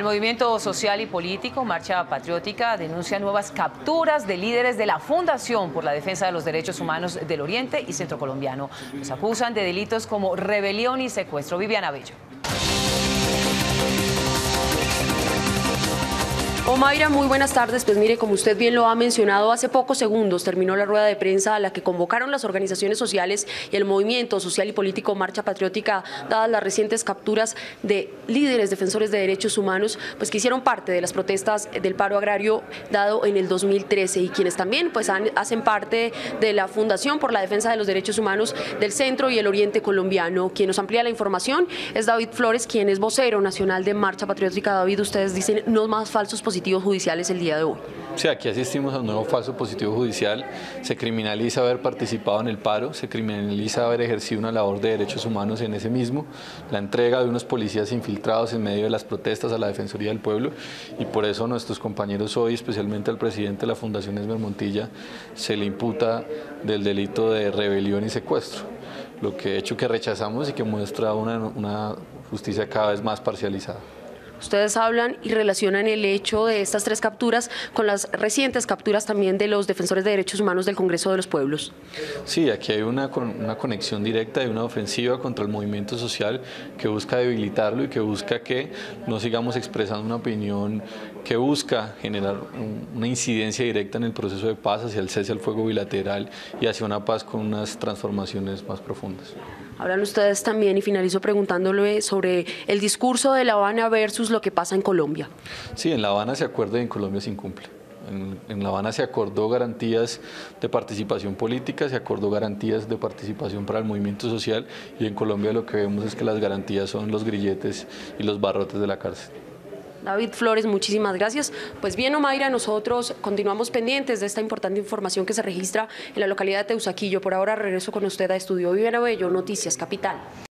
El movimiento social y político Marcha Patriótica denuncia nuevas capturas de líderes de la Fundación por la Defensa de los Derechos Humanos del Oriente y Centro Colombiano. Los acusan de delitos como rebelión y secuestro. Viviana Bello. Omaira, muy buenas tardes. Pues mire, como usted bien lo ha mencionado, hace pocos segundos terminó la rueda de prensa a la que convocaron las organizaciones sociales y el movimiento social y político Marcha Patriótica, dadas las recientes capturas de líderes defensores de derechos humanos, pues que hicieron parte de las protestas del paro agrario dado en el 2013 y quienes también pues hacen parte de la Fundación por la Defensa de los Derechos Humanos del Centro y el Oriente Colombiano. Quien nos amplía la información es David Flores, quien es vocero nacional de Marcha Patriótica. David, ustedes dicen no más falsos positivos judiciales el día de hoy. Sí, aquí asistimos a un nuevo falso positivo judicial. Se criminaliza haber participado en el paro, se criminaliza haber ejercido una labor de derechos humanos en ese mismo, la entrega de unos policías infiltrados en medio de las protestas a la Defensoría del Pueblo y por eso nuestros compañeros hoy, especialmente al presidente de la Fundación Esmer Montilla, se le imputa del delito de rebelión y secuestro, lo que hecho que rechazamos y que muestra una, una justicia cada vez más parcializada. Ustedes hablan y relacionan el hecho de estas tres capturas con las recientes capturas también de los defensores de derechos humanos del Congreso de los Pueblos. Sí, aquí hay una, una conexión directa y una ofensiva contra el movimiento social que busca debilitarlo y que busca que no sigamos expresando una opinión que busca generar una incidencia directa en el proceso de paz hacia el cese al fuego bilateral y hacia una paz con unas transformaciones más profundas. Hablan ustedes también, y finalizo preguntándole sobre el discurso de La Habana versus lo que pasa en Colombia. Sí, en La Habana se acuerda y en Colombia se incumple. En, en, La Habana se acordó garantías de participación política, se acordó garantías de participación para el movimiento social y en Colombia lo que vemos es que las garantías son los grilletes y los barrotes de la cárcel. David Flores, muchísimas gracias. Pues bien, Omaira, nosotros continuamos pendientes de esta importante información que se registra en la localidad de Teusaquillo. Por ahora regreso con usted a Estudio Viviana Bello, Noticias Capital.